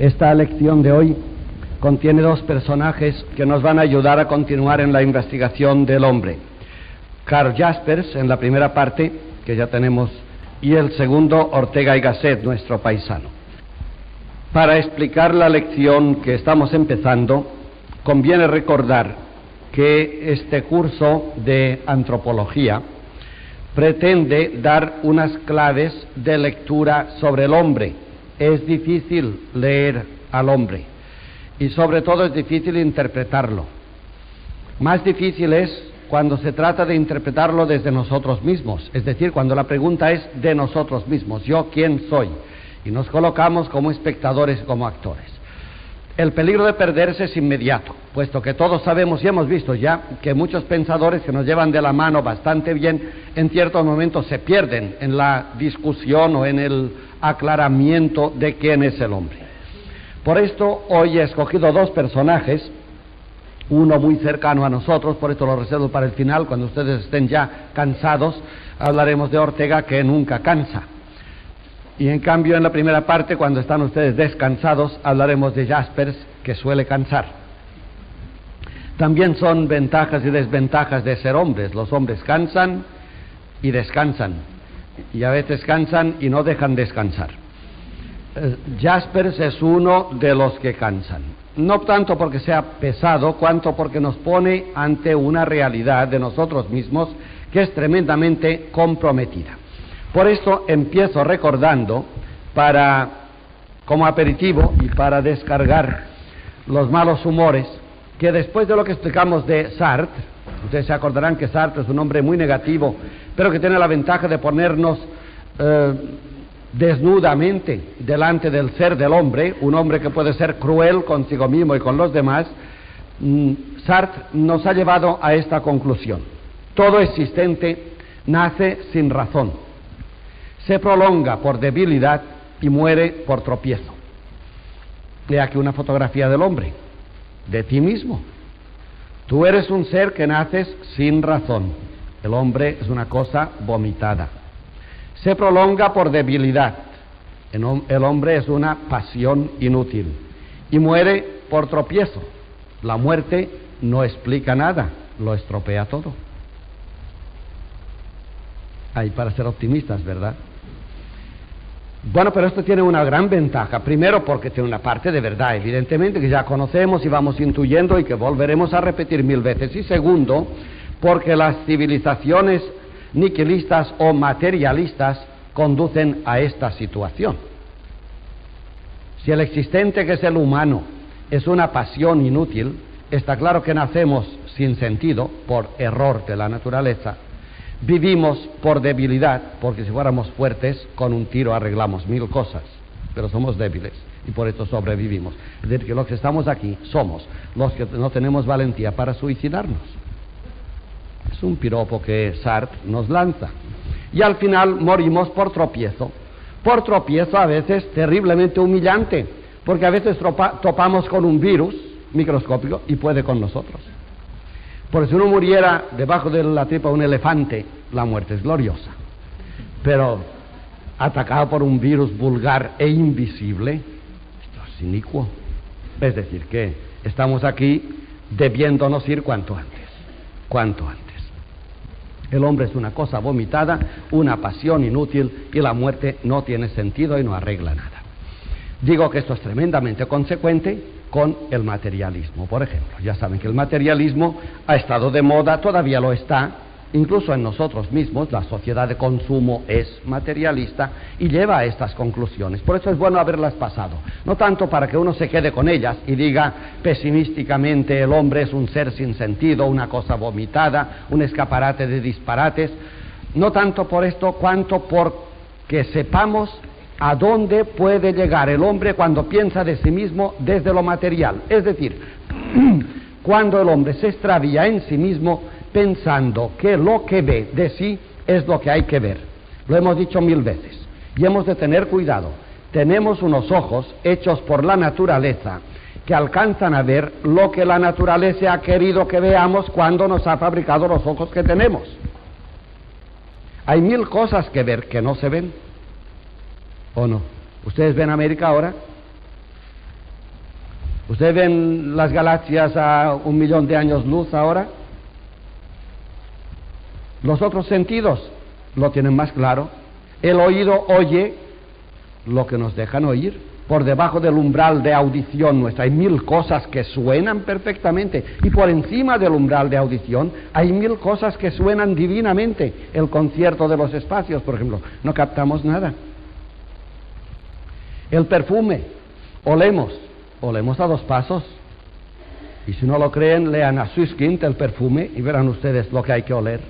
Esta lección de hoy contiene dos personajes que nos van a ayudar a continuar en la investigación del hombre. Carl Jaspers en la primera parte, que ya tenemos, y el segundo Ortega y Gasset, nuestro paisano. Para explicar la lección que estamos empezando, conviene recordar que este curso de antropología pretende dar unas claves de lectura sobre el hombre. Es difícil leer al hombre y sobre todo es difícil interpretarlo. Más difícil es cuando se trata de interpretarlo desde nosotros mismos, es decir, cuando la pregunta es de nosotros mismos, yo quién soy, y nos colocamos como espectadores, como actores. El peligro de perderse es inmediato, puesto que todos sabemos y hemos visto ya que muchos pensadores que nos llevan de la mano bastante bien, en ciertos momentos se pierden en la discusión o en el aclaramiento de quién es el hombre. Por esto hoy he escogido dos personajes, uno muy cercano a nosotros, por esto lo reservo para el final, cuando ustedes estén ya cansados, hablaremos de Ortega que nunca cansa. Y en cambio, en la primera parte, cuando están ustedes descansados, hablaremos de Jaspers, que suele cansar. También son ventajas y desventajas de ser hombres. Los hombres cansan y descansan. Y a veces cansan y no dejan descansar. Eh, Jaspers es uno de los que cansan. No tanto porque sea pesado, cuanto porque nos pone ante una realidad de nosotros mismos que es tremendamente comprometida. Por esto empiezo recordando para como aperitivo y para descargar los malos humores que después de lo que explicamos de Sartre, ustedes se acordarán que Sartre es un hombre muy negativo, pero que tiene la ventaja de ponernos eh, desnudamente delante del ser del hombre, un hombre que puede ser cruel consigo mismo y con los demás, mm, Sartre nos ha llevado a esta conclusión. Todo existente nace sin razón se prolonga por debilidad y muere por tropiezo. He aquí una fotografía del hombre, de ti mismo. Tú eres un ser que naces sin razón. El hombre es una cosa vomitada. Se prolonga por debilidad. El hombre es una pasión inútil. Y muere por tropiezo. La muerte no explica nada, lo estropea todo. Hay para ser optimistas, ¿verdad? Bueno, pero esto tiene una gran ventaja. Primero porque tiene una parte de verdad, evidentemente, que ya conocemos y vamos intuyendo y que volveremos a repetir mil veces. Y segundo, porque las civilizaciones niquilistas o materialistas conducen a esta situación. Si el existente que es el humano es una pasión inútil, está claro que nacemos sin sentido por error de la naturaleza Vivimos por debilidad, porque si fuéramos fuertes, con un tiro arreglamos mil cosas, pero somos débiles y por eso sobrevivimos. Es decir, que los que estamos aquí somos los que no tenemos valentía para suicidarnos. Es un piropo que Sartre nos lanza. Y al final morimos por tropiezo. Por tropiezo a veces terriblemente humillante, porque a veces topamos con un virus microscópico y puede con nosotros. Porque si uno muriera debajo de la tripa de un elefante, la muerte es gloriosa. Pero atacado por un virus vulgar e invisible, esto es inicuo. Es decir, que estamos aquí debiéndonos ir cuanto antes, cuanto antes. El hombre es una cosa vomitada, una pasión inútil y la muerte no tiene sentido y no arregla nada. Digo que esto es tremendamente consecuente con el materialismo, por ejemplo. Ya saben que el materialismo ha estado de moda, todavía lo está, incluso en nosotros mismos, la sociedad de consumo es materialista y lleva a estas conclusiones. Por eso es bueno haberlas pasado, no tanto para que uno se quede con ellas y diga pesimísticamente el hombre es un ser sin sentido, una cosa vomitada, un escaparate de disparates, no tanto por esto cuanto por que sepamos a dónde puede llegar el hombre cuando piensa de sí mismo desde lo material. Es decir, cuando el hombre se extravía en sí mismo pensando que lo que ve de sí es lo que hay que ver. Lo hemos dicho mil veces y hemos de tener cuidado. Tenemos unos ojos hechos por la naturaleza que alcanzan a ver lo que la naturaleza ha querido que veamos cuando nos ha fabricado los ojos que tenemos. Hay mil cosas que ver que no se ven. ¿O no? ¿Ustedes ven América ahora? ¿Ustedes ven las galaxias a un millón de años luz ahora? Los otros sentidos lo tienen más claro. El oído oye lo que nos dejan oír. Por debajo del umbral de audición nuestra hay mil cosas que suenan perfectamente. Y por encima del umbral de audición hay mil cosas que suenan divinamente. El concierto de los espacios, por ejemplo, no captamos nada. El perfume, olemos, olemos a dos pasos. Y si no lo creen, lean a Suskind el perfume y verán ustedes lo que hay que oler.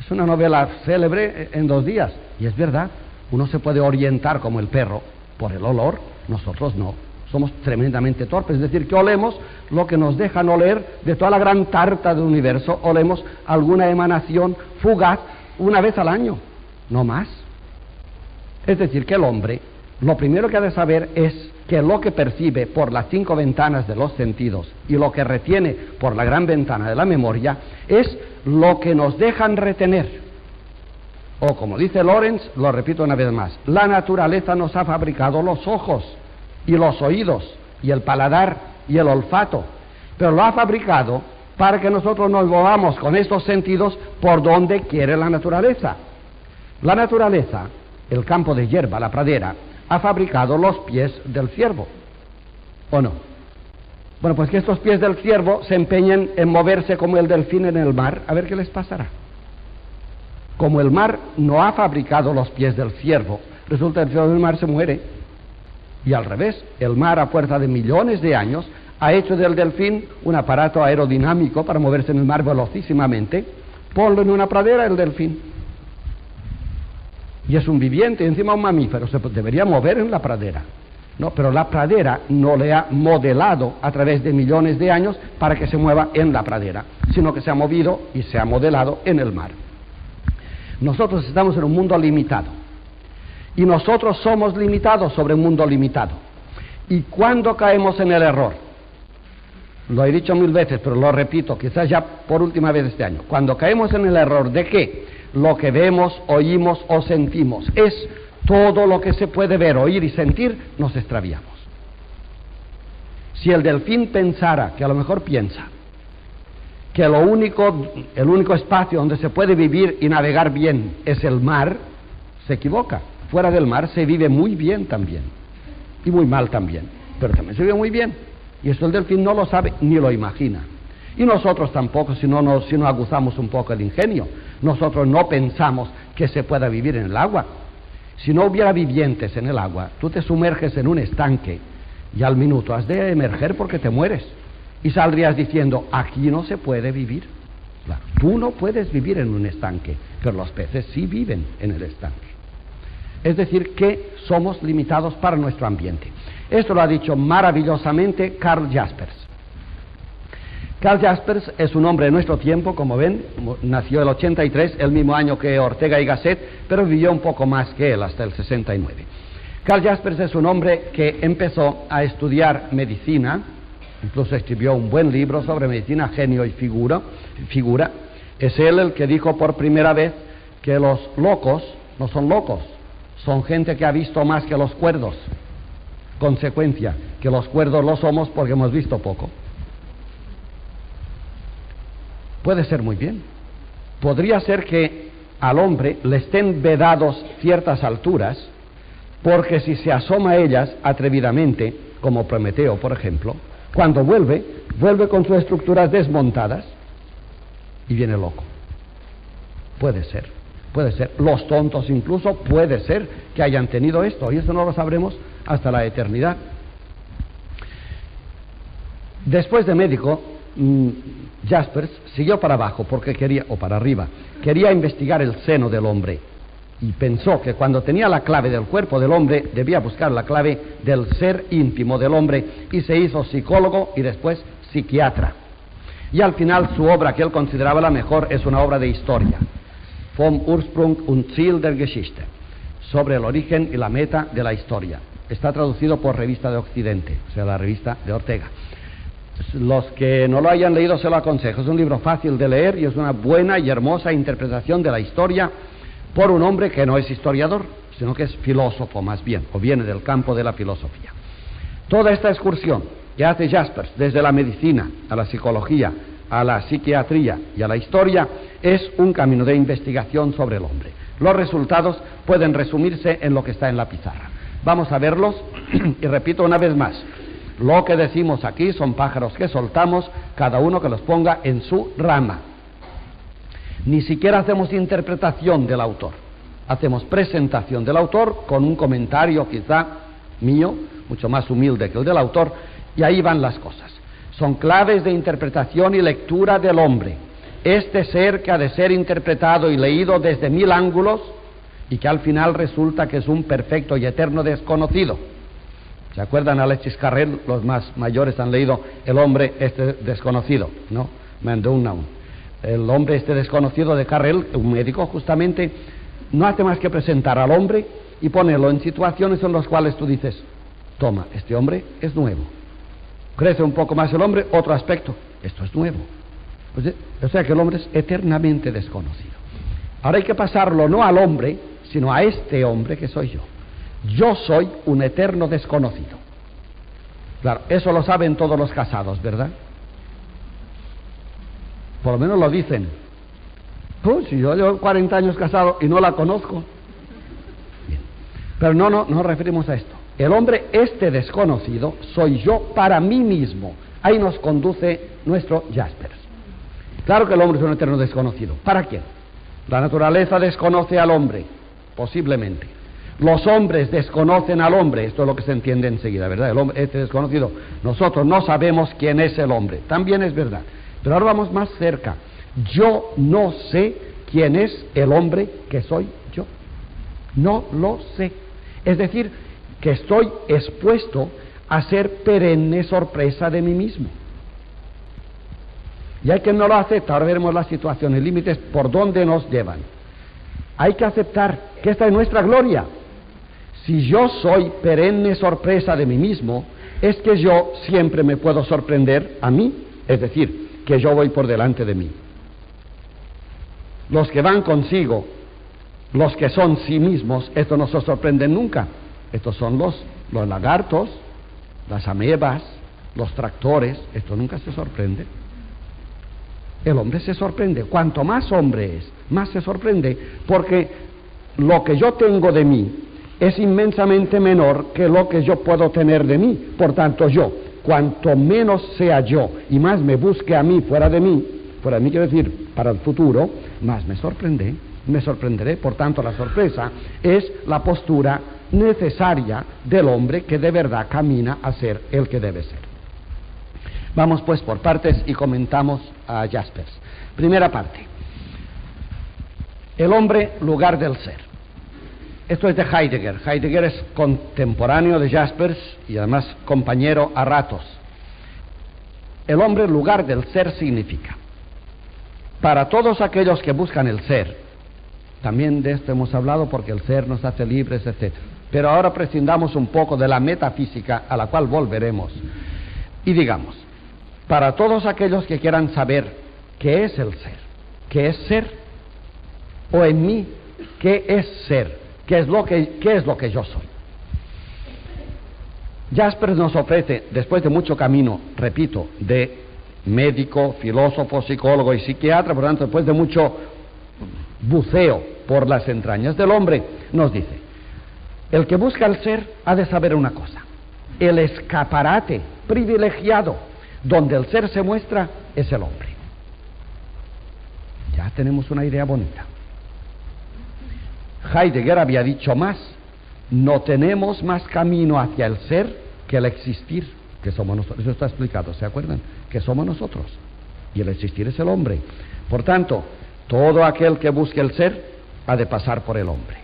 Es una novela célebre en dos días. Y es verdad, uno se puede orientar como el perro por el olor, nosotros no. Somos tremendamente torpes, es decir, que olemos lo que nos dejan oler de toda la gran tarta del universo, olemos alguna emanación fugaz una vez al año, no más. Es decir, que el hombre lo primero que ha de saber es que lo que percibe por las cinco ventanas de los sentidos y lo que retiene por la gran ventana de la memoria es lo que nos dejan retener. O como dice Lorenz, lo repito una vez más, la naturaleza nos ha fabricado los ojos y los oídos y el paladar y el olfato, pero lo ha fabricado para que nosotros nos movamos con estos sentidos por donde quiere la naturaleza. La naturaleza, el campo de hierba, la pradera, ha fabricado los pies del ciervo, ¿o no? Bueno, pues que estos pies del ciervo se empeñen en moverse como el delfín en el mar, a ver qué les pasará. Como el mar no ha fabricado los pies del ciervo, resulta que el ciervo del mar se muere. Y al revés, el mar a fuerza de millones de años ha hecho del delfín un aparato aerodinámico para moverse en el mar velocísimamente. Ponlo en una pradera el delfín. Y es un viviente, encima un mamífero, se debería mover en la pradera. No, pero la pradera no le ha modelado a través de millones de años para que se mueva en la pradera, sino que se ha movido y se ha modelado en el mar. Nosotros estamos en un mundo limitado. Y nosotros somos limitados sobre un mundo limitado. ¿Y cuando caemos en el error? Lo he dicho mil veces, pero lo repito, quizás ya por última vez este año. Cuando caemos en el error de que lo que vemos, oímos o sentimos es todo lo que se puede ver, oír y sentir, nos extraviamos. Si el delfín pensara, que a lo mejor piensa, que lo único, el único espacio donde se puede vivir y navegar bien es el mar, se equivoca. Fuera del mar se vive muy bien también, y muy mal también, pero también se vive muy bien. Y esto el delfín no lo sabe ni lo imagina. Y nosotros tampoco, si no, nos, si no aguzamos un poco el ingenio. Nosotros no pensamos que se pueda vivir en el agua. Si no hubiera vivientes en el agua, tú te sumerges en un estanque y al minuto has de emerger porque te mueres y saldrías diciendo, aquí no se puede vivir. tú no puedes vivir en un estanque, pero los peces sí viven en el estanque. Es decir, que somos limitados para nuestro ambiente. Esto lo ha dicho maravillosamente Carl Jaspers. Carl Jaspers es un hombre de nuestro tiempo, como ven, nació el 83, el mismo año que Ortega y Gasset, pero vivió un poco más que él, hasta el 69. Carl Jaspers es un hombre que empezó a estudiar medicina, Incluso escribió un buen libro sobre medicina, genio y figura, figura. Es él el que dijo por primera vez que los locos no son locos, son gente que ha visto más que los cuerdos. Consecuencia, que los cuerdos lo somos porque hemos visto poco. Puede ser muy bien. Podría ser que al hombre le estén vedados ciertas alturas, porque si se asoma a ellas atrevidamente, como Prometeo, por ejemplo, cuando vuelve, vuelve con sus estructuras desmontadas y viene loco. Puede ser, puede ser. Los tontos incluso puede ser que hayan tenido esto y eso no lo sabremos hasta la eternidad. Después de médico, mm, Jaspers siguió para abajo porque quería, o para arriba, quería investigar el seno del hombre y pensó que cuando tenía la clave del cuerpo del hombre debía buscar la clave del ser íntimo del hombre y se hizo psicólogo y después psiquiatra. Y al final su obra que él consideraba la mejor es una obra de historia, Vom Ursprung und Ziel der Geschichte, sobre el origen y la meta de la historia. Está traducido por Revista de Occidente, o sea, la revista de Ortega. Los que no lo hayan leído se lo aconsejo. Es un libro fácil de leer y es una buena y hermosa interpretación de la historia por un hombre que no es historiador, sino que es filósofo más bien, o viene del campo de la filosofía. Toda esta excursión que hace Jaspers desde la medicina a la psicología, a la psiquiatría y a la historia es un camino de investigación sobre el hombre. Los resultados pueden resumirse en lo que está en la pizarra. Vamos a verlos y repito una vez más. Lo que decimos aquí son pájaros que soltamos, cada uno que los ponga en su rama. Ni siquiera hacemos interpretación del autor. Hacemos presentación del autor con un comentario quizá mío, mucho más humilde que el del autor, y ahí van las cosas. Son claves de interpretación y lectura del hombre. Este ser que ha de ser interpretado y leído desde mil ángulos y que al final resulta que es un perfecto y eterno desconocido. ¿Se acuerdan Alexis Carrel? Los más mayores han leído El hombre este desconocido, ¿no? Man El hombre este desconocido de Carrel, un médico justamente, no hace más que presentar al hombre y ponerlo en situaciones en las cuales tú dices, toma, este hombre es nuevo. Crece un poco más el hombre, otro aspecto, esto es nuevo. Pues, o sea que el hombre es eternamente desconocido. Ahora hay que pasarlo no al hombre, sino a este hombre que soy yo. Yo soy un eterno desconocido. Claro, eso lo saben todos los casados, ¿verdad? Por lo menos lo dicen. Pues si yo llevo 40 años casado y no la conozco. Pero no, no, no nos referimos a esto. El hombre, este desconocido, soy yo para mí mismo. Ahí nos conduce nuestro Jaspers. Claro que el hombre es un eterno desconocido. ¿Para quién? La naturaleza desconoce al hombre, posiblemente. Los hombres desconocen al hombre, esto es lo que se entiende enseguida, ¿verdad? El hombre, este desconocido. Nosotros no sabemos quién es el hombre, también es verdad. Pero ahora vamos más cerca. Yo no sé quién es el hombre que soy yo. No lo sé. Es decir, que estoy expuesto a ser perenne sorpresa de mí mismo. Y hay quien no lo acepta, veremos las situaciones, límites por dónde nos llevan. Hay que aceptar que esta es nuestra gloria. Si yo soy perenne sorpresa de mí mismo, es que yo siempre me puedo sorprender a mí, es decir, que yo voy por delante de mí. Los que van consigo, los que son sí mismos, esto no se sorprenden nunca. Estos son los, los lagartos, las amebas, los tractores, esto nunca se sorprende. El hombre se sorprende. Cuanto más hombre es, más se sorprende, porque lo que yo tengo de mí es inmensamente menor que lo que yo puedo tener de mí. Por tanto, yo, cuanto menos sea yo y más me busque a mí fuera de mí, fuera de mí quiero decir para el futuro, más me sorprende, me sorprenderé. Por tanto, la sorpresa es la postura necesaria del hombre que de verdad camina a ser el que debe ser. Vamos pues por partes y comentamos a Jaspers. Primera parte. El hombre, lugar del ser. Esto es de Heidegger. Heidegger es contemporáneo de Jaspers y además compañero a ratos. El hombre, lugar del ser, significa, para todos aquellos que buscan el ser, también de esto hemos hablado porque el ser nos hace libres, etc. Pero ahora prescindamos un poco de la metafísica a la cual volveremos. Y digamos, para todos aquellos que quieran saber qué es el ser, qué es ser, o en mí, qué es ser, qué es lo que, qué es lo que yo soy. Jaspers nos ofrece, después de mucho camino, repito, de médico, filósofo, psicólogo y psiquiatra, por lo tanto, después de mucho buceo por las entrañas del hombre, nos dice, el que busca el ser ha de saber una cosa, el escaparate privilegiado donde el ser se muestra es el hombre. Ya tenemos una idea bonita. Heidegger había dicho más, no tenemos más camino hacia el ser que el existir, que somos nosotros. Eso está explicado, ¿se acuerdan? Que somos nosotros. Y el existir es el hombre. Por tanto, todo aquel que busque el ser ha de pasar por el hombre.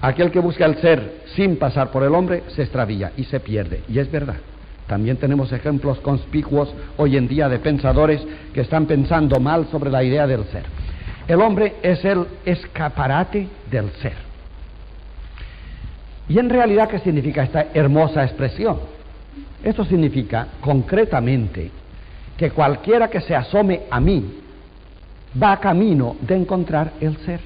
Aquel que busca el ser sin pasar por el hombre se extravía y se pierde. Y es verdad. También tenemos ejemplos conspicuos hoy en día de pensadores que están pensando mal sobre la idea del ser. El hombre es el escaparate del ser. ¿Y en realidad qué significa esta hermosa expresión? Esto significa concretamente que cualquiera que se asome a mí va camino de encontrar el ser.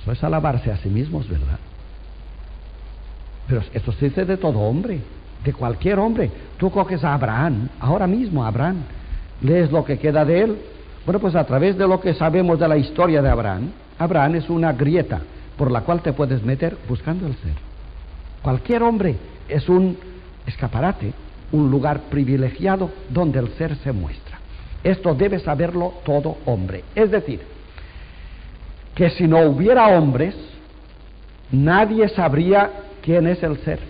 Eso es alabarse a sí mismos, ¿verdad? Pero esto se dice de todo hombre, de cualquier hombre. Tú coges a Abraham, ahora mismo Abraham, lees lo que queda de él. Bueno, pues a través de lo que sabemos de la historia de Abraham, Abraham es una grieta por la cual te puedes meter buscando el ser. Cualquier hombre es un escaparate, un lugar privilegiado donde el ser se muestra. Esto debe saberlo todo hombre. Es decir, que si no hubiera hombres, nadie sabría quién es el ser.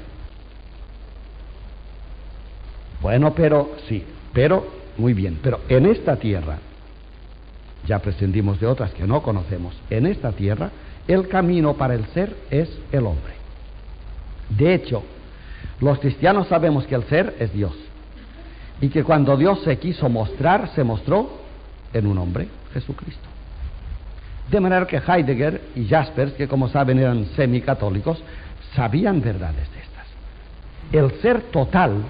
Bueno, pero sí, pero muy bien, pero en esta tierra, ya prescindimos de otras que no conocemos, en esta tierra el camino para el ser es el hombre. De hecho, los cristianos sabemos que el ser es Dios y que cuando Dios se quiso mostrar, se mostró en un hombre, Jesucristo. De manera que Heidegger y Jaspers, que como saben eran semicatólicos, sabían verdades de estas. El ser total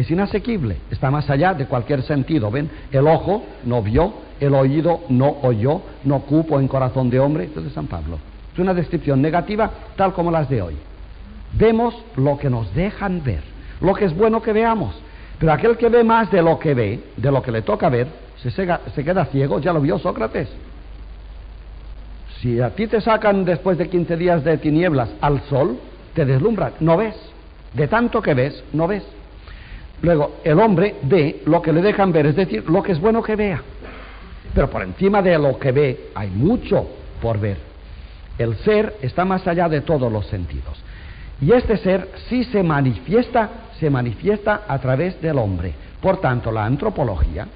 es inasequible, está más allá de cualquier sentido. ¿Ven? El ojo no vio, el oído no oyó, no cupo en corazón de hombre. Esto es de San Pablo. Es una descripción negativa tal como las de hoy. Vemos lo que nos dejan ver, lo que es bueno que veamos. Pero aquel que ve más de lo que ve, de lo que le toca ver, se, se queda ciego, ya lo vio Sócrates. Si a ti te sacan después de 15 días de tinieblas al sol, te deslumbran, no ves. De tanto que ves, no ves. Luego, el hombre ve lo que le dejan ver, es decir, lo que es bueno que vea. Pero por encima de lo que ve hay mucho por ver. El ser está más allá de todos los sentidos. Y este ser sí se manifiesta, se manifiesta a través del hombre. Por tanto, la antropología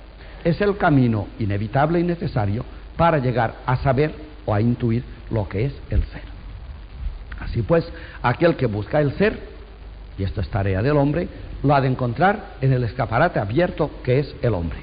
es el camino inevitable y necesario para llegar a saber o a intuir lo que es el ser. Así pues, aquel que busca el ser, y esto es tarea del hombre, lo ha de encontrar en el escaparate abierto que es el hombre.